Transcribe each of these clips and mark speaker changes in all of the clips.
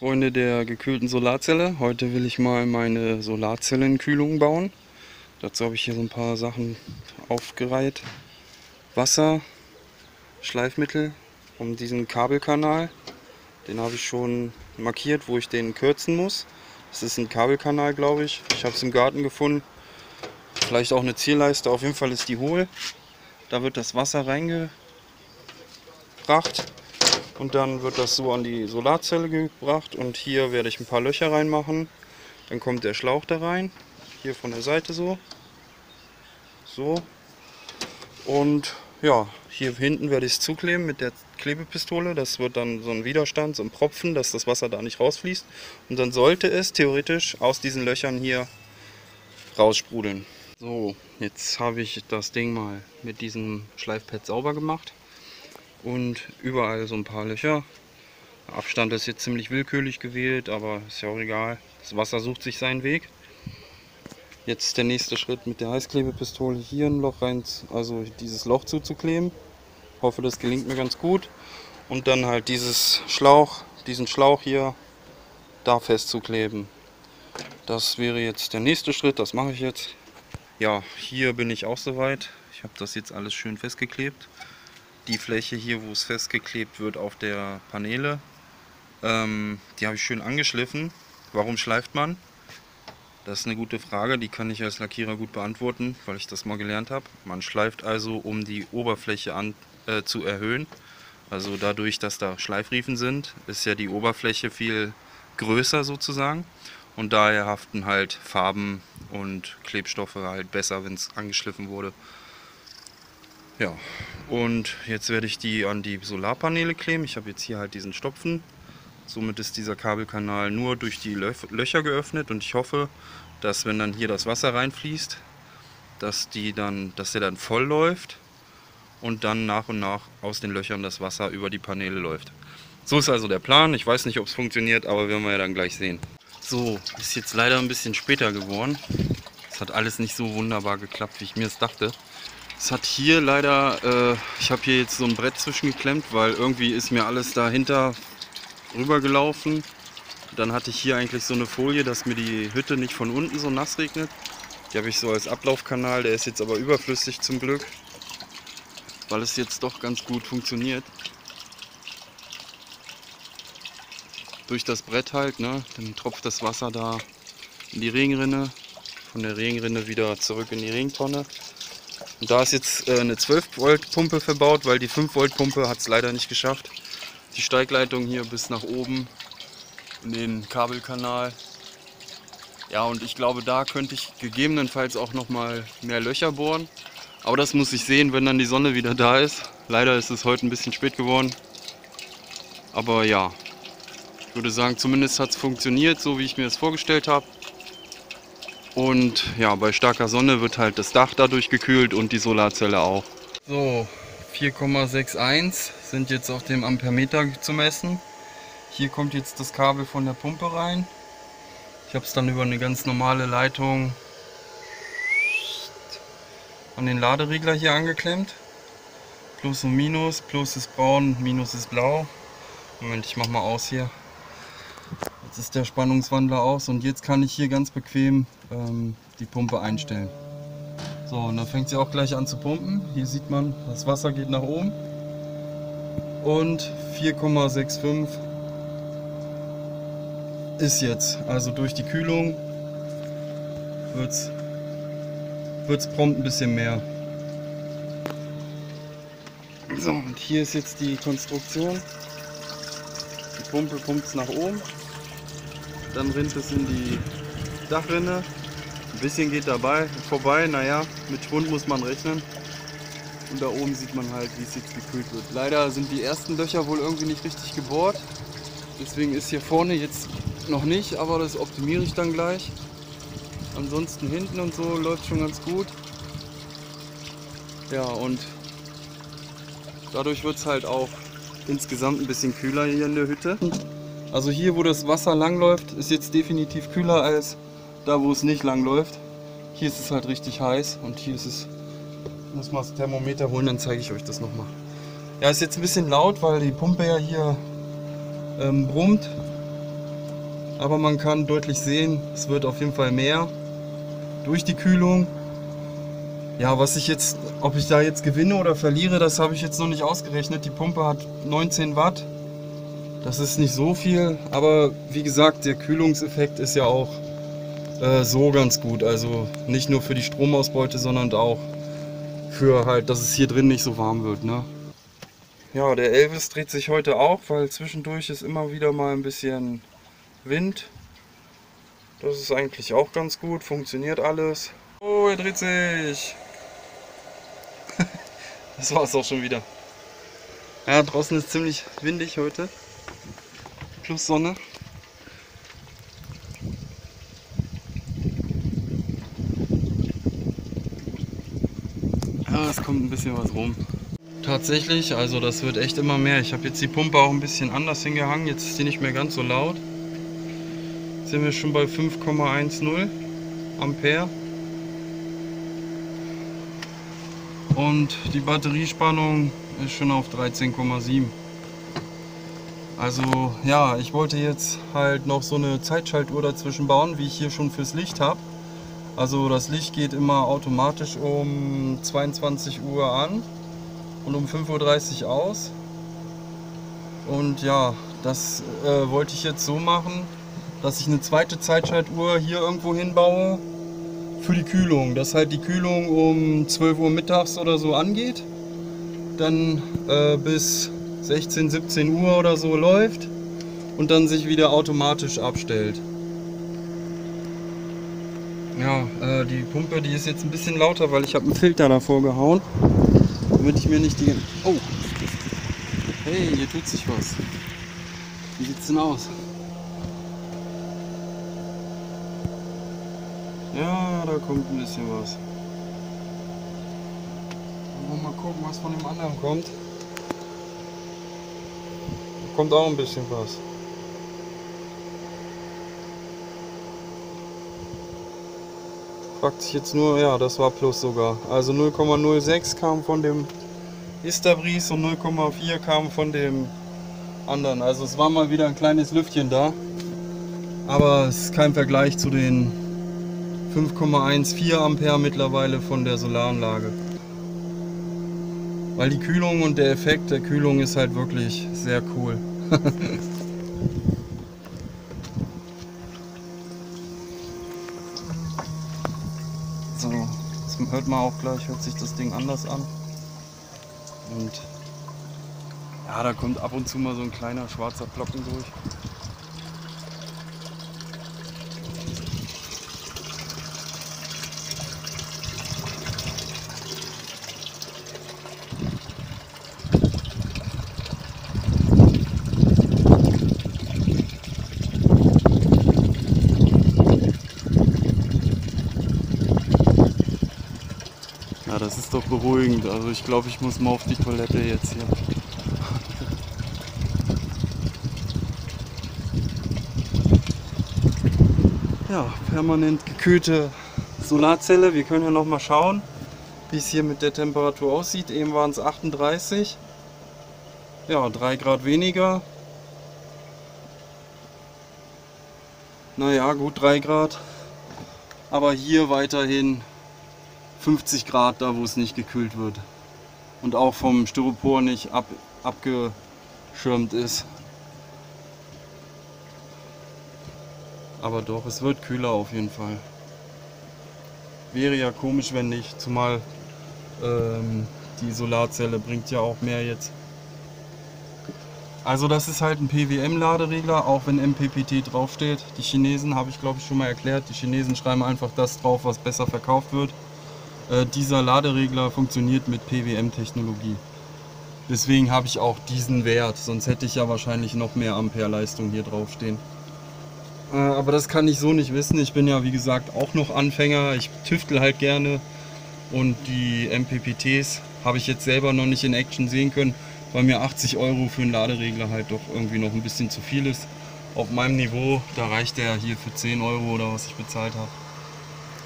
Speaker 1: Freunde der gekühlten Solarzelle, heute will ich mal meine Solarzellenkühlung bauen. Dazu habe ich hier so ein paar Sachen aufgereiht. Wasser, Schleifmittel um diesen Kabelkanal. Den habe ich schon markiert, wo ich den kürzen muss. Das ist ein Kabelkanal, glaube ich. Ich habe es im Garten gefunden. Vielleicht auch eine Zierleiste. Auf jeden Fall ist die hohl. Da wird das Wasser reingebracht und dann wird das so an die Solarzelle gebracht und hier werde ich ein paar Löcher reinmachen. Dann kommt der Schlauch da rein, hier von der Seite so. So. Und ja, hier hinten werde ich es zukleben mit der Klebepistole. Das wird dann so ein Widerstand, so ein Propfen, dass das Wasser da nicht rausfließt. Und dann sollte es theoretisch aus diesen Löchern hier raussprudeln. So, jetzt habe ich das Ding mal mit diesem Schleifpad sauber gemacht und überall so ein paar Löcher. Der Abstand ist jetzt ziemlich willkürlich gewählt, aber ist ja auch egal. Das Wasser sucht sich seinen Weg. Jetzt der nächste Schritt mit der Heißklebepistole hier ein Loch rein, also dieses Loch zuzukleben. Hoffe, das gelingt mir ganz gut. Und dann halt dieses Schlauch, diesen Schlauch hier da festzukleben. Das wäre jetzt der nächste Schritt, das mache ich jetzt. Ja, hier bin ich auch soweit. Ich habe das jetzt alles schön festgeklebt die Fläche hier, wo es festgeklebt wird auf der Paneele, ähm, die habe ich schön angeschliffen. Warum schleift man? Das ist eine gute Frage, die kann ich als Lackierer gut beantworten, weil ich das mal gelernt habe. Man schleift also, um die Oberfläche an, äh, zu erhöhen. Also dadurch, dass da Schleifriefen sind, ist ja die Oberfläche viel größer sozusagen. Und daher haften halt Farben und Klebstoffe halt besser, wenn es angeschliffen wurde. Ja, und jetzt werde ich die an die Solarpaneele kleben. Ich habe jetzt hier halt diesen Stopfen. Somit ist dieser Kabelkanal nur durch die Löcher geöffnet und ich hoffe, dass wenn dann hier das Wasser reinfließt, dass, die dann, dass der dann voll läuft und dann nach und nach aus den Löchern das Wasser über die Paneele läuft. So ist also der Plan. Ich weiß nicht, ob es funktioniert, aber werden wir ja dann gleich sehen. So, ist jetzt leider ein bisschen später geworden. Es hat alles nicht so wunderbar geklappt, wie ich mir es dachte. Es hat hier leider, äh, ich habe hier jetzt so ein Brett zwischengeklemmt, weil irgendwie ist mir alles dahinter rübergelaufen. Dann hatte ich hier eigentlich so eine Folie, dass mir die Hütte nicht von unten so nass regnet. Die habe ich so als Ablaufkanal, der ist jetzt aber überflüssig zum Glück, weil es jetzt doch ganz gut funktioniert. Durch das Brett halt, ne, dann tropft das Wasser da in die Regenrinne, von der Regenrinne wieder zurück in die Regentonne. Da ist jetzt äh, eine 12 Volt Pumpe verbaut, weil die 5 Volt Pumpe hat es leider nicht geschafft. Die Steigleitung hier bis nach oben in den Kabelkanal. Ja, und ich glaube, da könnte ich gegebenenfalls auch noch mal mehr Löcher bohren. Aber das muss ich sehen, wenn dann die Sonne wieder da ist. Leider ist es heute ein bisschen spät geworden. Aber ja, ich würde sagen, zumindest hat es funktioniert, so wie ich mir das vorgestellt habe. Und ja, bei starker Sonne wird halt das Dach dadurch gekühlt und die Solarzelle auch. So, 4,61 sind jetzt auf dem Ampermeter zu messen. Hier kommt jetzt das Kabel von der Pumpe rein. Ich habe es dann über eine ganz normale Leitung an den Laderegler hier angeklemmt. Plus und Minus, Plus ist braun, Minus ist blau. Moment, ich mach mal aus hier. Jetzt ist der Spannungswandler aus und jetzt kann ich hier ganz bequem ähm, die Pumpe einstellen. So, und dann fängt sie auch gleich an zu pumpen. Hier sieht man, das Wasser geht nach oben. Und 4,65 ist jetzt. Also durch die Kühlung wird es prompt ein bisschen mehr. So, und hier ist jetzt die Konstruktion. Die Pumpe pumpt nach oben. Dann rinnt es in die Dachrinne. Ein bisschen geht dabei vorbei, naja, mit Schwund muss man rechnen. Und da oben sieht man halt, wie es jetzt gekühlt wird. Leider sind die ersten Löcher wohl irgendwie nicht richtig gebohrt. Deswegen ist hier vorne jetzt noch nicht, aber das optimiere ich dann gleich. Ansonsten hinten und so läuft schon ganz gut. Ja, und dadurch wird es halt auch insgesamt ein bisschen kühler hier in der Hütte. Also hier, wo das Wasser langläuft, ist jetzt definitiv kühler als da, wo es nicht lang läuft. Hier ist es halt richtig heiß und hier ist es, ich muss mal das Thermometer holen, dann zeige ich euch das nochmal. Ja, ist jetzt ein bisschen laut, weil die Pumpe ja hier ähm, brummt. Aber man kann deutlich sehen, es wird auf jeden Fall mehr durch die Kühlung. Ja, was ich jetzt, ob ich da jetzt gewinne oder verliere, das habe ich jetzt noch nicht ausgerechnet. Die Pumpe hat 19 Watt. Das ist nicht so viel, aber wie gesagt, der Kühlungseffekt ist ja auch äh, so ganz gut. Also nicht nur für die Stromausbeute, sondern auch für halt, dass es hier drin nicht so warm wird. Ne? Ja, der Elvis dreht sich heute auch, weil zwischendurch ist immer wieder mal ein bisschen Wind. Das ist eigentlich auch ganz gut, funktioniert alles. Oh, er dreht sich. das war es auch schon wieder. Ja, draußen ist ziemlich windig heute. Plus Sonne. Ja, es kommt ein bisschen was rum. Tatsächlich, also das wird echt immer mehr. Ich habe jetzt die Pumpe auch ein bisschen anders hingehangen. Jetzt ist die nicht mehr ganz so laut. Sind wir schon bei 5,10 Ampere. Und die Batteriespannung ist schon auf 13,7. Also ja, ich wollte jetzt halt noch so eine Zeitschaltuhr dazwischen bauen, wie ich hier schon fürs Licht habe. Also das Licht geht immer automatisch um 22 Uhr an und um 5.30 Uhr aus. Und ja, das äh, wollte ich jetzt so machen, dass ich eine zweite Zeitschaltuhr hier irgendwo hinbaue für die Kühlung. Dass halt die Kühlung um 12 Uhr mittags oder so angeht, dann äh, bis 16, 17 Uhr oder so läuft und dann sich wieder automatisch abstellt. Ja, äh, die Pumpe, die ist jetzt ein bisschen lauter, weil ich habe einen Filter davor gehauen damit ich mir nicht die... Oh! Hey, hier tut sich was. Wie sieht's denn aus? Ja, da kommt ein bisschen was. Mal gucken, was von dem anderen kommt. Kommt auch ein bisschen was. fragt sich jetzt nur, ja, das war plus sogar. Also 0,06 kam von dem Istabris und 0,4 kam von dem anderen. Also es war mal wieder ein kleines Lüftchen da. Aber es ist kein Vergleich zu den 5,14 Ampere mittlerweile von der Solaranlage. Weil die Kühlung und der Effekt der Kühlung ist halt wirklich sehr cool. hört man auch gleich, hört sich das Ding anders an. Und ja, da kommt ab und zu mal so ein kleiner schwarzer Blocken durch. Das ist doch beruhigend. Also ich glaube, ich muss mal auf die Toilette jetzt hier. Ja, permanent gekühlte Solarzelle. Wir können ja noch mal schauen, wie es hier mit der Temperatur aussieht. Eben waren es 38. Ja, 3 Grad weniger. Naja, gut 3 Grad. Aber hier weiterhin 50 Grad da, wo es nicht gekühlt wird. Und auch vom Styropor nicht ab, abgeschirmt ist. Aber doch, es wird kühler auf jeden Fall. Wäre ja komisch, wenn nicht. Zumal ähm, die Solarzelle bringt ja auch mehr jetzt. Also das ist halt ein PWM-Laderegler, auch wenn MPPT draufsteht. Die Chinesen, habe ich glaube ich schon mal erklärt, die Chinesen schreiben einfach das drauf, was besser verkauft wird. Äh, dieser Laderegler funktioniert mit PWM-Technologie. Deswegen habe ich auch diesen Wert, sonst hätte ich ja wahrscheinlich noch mehr Ampere-Leistung hier draufstehen. Äh, aber das kann ich so nicht wissen. Ich bin ja wie gesagt auch noch Anfänger. Ich tüftel halt gerne und die MPPTs habe ich jetzt selber noch nicht in Action sehen können, weil mir 80 Euro für einen Laderegler halt doch irgendwie noch ein bisschen zu viel ist. Auf meinem Niveau, da reicht der hier für 10 Euro oder was ich bezahlt habe.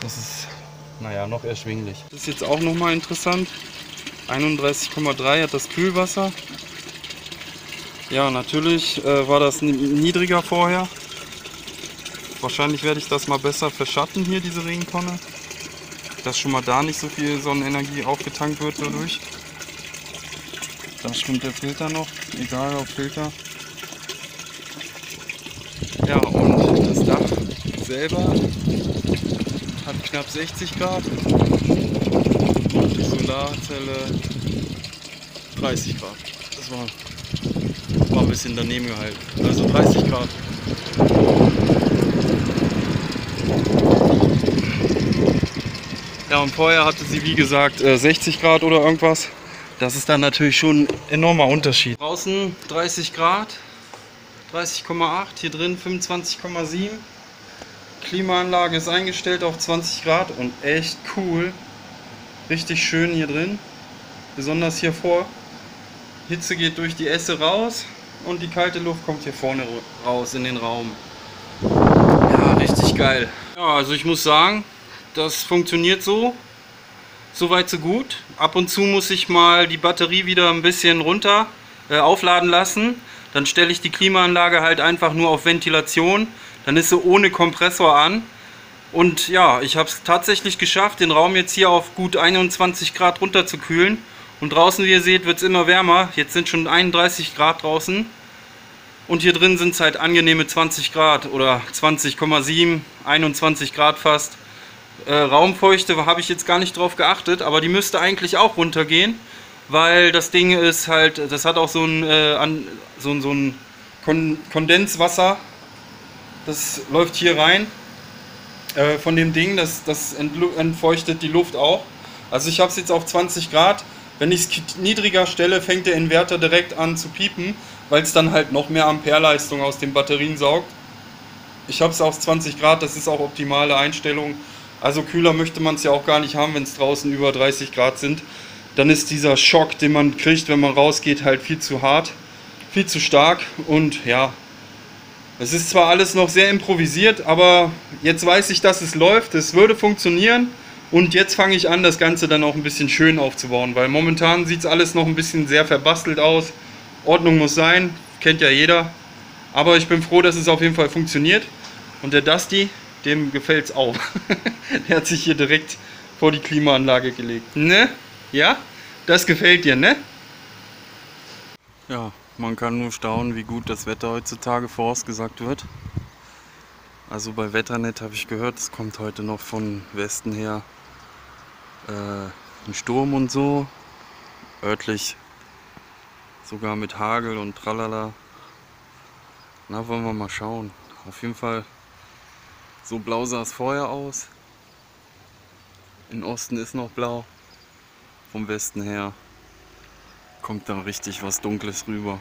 Speaker 1: Das ist naja, noch erschwinglich. Das ist jetzt auch nochmal interessant. 31,3 hat das Kühlwasser. Ja, natürlich äh, war das niedriger vorher. Wahrscheinlich werde ich das mal besser verschatten hier, diese Regentonne. Dass schon mal da nicht so viel Sonnenenergie aufgetankt wird dadurch. Da stimmt der Filter noch, egal ob Filter. Ja, und das Dach selber hat knapp 60 Grad. Die Solarzelle 30 Grad. Das war, war ein bisschen daneben gehalten. Also 30 Grad. Ja, und vorher hatte sie wie gesagt 60 äh, Grad oder irgendwas. Das ist dann natürlich schon ein enormer Unterschied. Draußen 30 Grad, 30,8, hier drin 25,7. Klimaanlage ist eingestellt auf 20 Grad und echt cool. Richtig schön hier drin. Besonders hier vor. Hitze geht durch die Esse raus und die kalte Luft kommt hier vorne raus in den Raum. Ja, richtig geil. Ja, also ich muss sagen, das funktioniert so. Soweit so gut. Ab und zu muss ich mal die Batterie wieder ein bisschen runter äh, aufladen lassen. Dann stelle ich die Klimaanlage halt einfach nur auf Ventilation. Dann ist sie ohne Kompressor an. Und ja, ich habe es tatsächlich geschafft, den Raum jetzt hier auf gut 21 Grad runter zu kühlen. Und draußen, wie ihr seht, wird es immer wärmer. Jetzt sind schon 31 Grad draußen. Und hier drin sind es halt angenehme 20 Grad oder 20,7, 21 Grad fast. Äh, Raumfeuchte habe ich jetzt gar nicht drauf geachtet, aber die müsste eigentlich auch runtergehen, weil das Ding ist halt, das hat auch so ein, äh, an, so, so ein Kon Kondenswasser, das läuft hier rein äh, von dem Ding, das, das entfeuchtet die Luft auch. Also ich habe es jetzt auf 20 Grad, wenn ich es niedriger stelle, fängt der Inverter direkt an zu piepen, weil es dann halt noch mehr Ampereleistung aus den Batterien saugt. Ich habe es auf 20 Grad, das ist auch optimale Einstellung. Also kühler möchte man es ja auch gar nicht haben, wenn es draußen über 30 Grad sind. Dann ist dieser Schock, den man kriegt, wenn man rausgeht, halt viel zu hart, viel zu stark. Und ja, es ist zwar alles noch sehr improvisiert, aber jetzt weiß ich, dass es läuft. Es würde funktionieren. Und jetzt fange ich an, das Ganze dann auch ein bisschen schön aufzubauen, weil momentan sieht es alles noch ein bisschen sehr verbastelt aus. Ordnung muss sein, kennt ja jeder. Aber ich bin froh, dass es auf jeden Fall funktioniert. Und der Dusty, dem gefällt es auch. Der hat sich hier direkt vor die Klimaanlage gelegt. Ne? Ja? Das gefällt dir, ne? Ja, man kann nur staunen, wie gut das Wetter heutzutage vorausgesagt wird. Also bei Wetternet habe ich gehört, es kommt heute noch von Westen her äh, ein Sturm und so. Örtlich sogar mit Hagel und tralala. Na, wollen wir mal schauen. Auf jeden Fall so blau sah es vorher aus. Im Osten ist noch blau. Vom Westen her kommt da richtig was Dunkles rüber.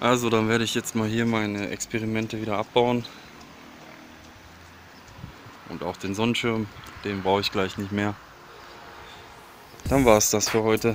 Speaker 1: Also dann werde ich jetzt mal hier meine Experimente wieder abbauen. Und auch den Sonnenschirm, den brauche ich gleich nicht mehr. Dann war es das für heute.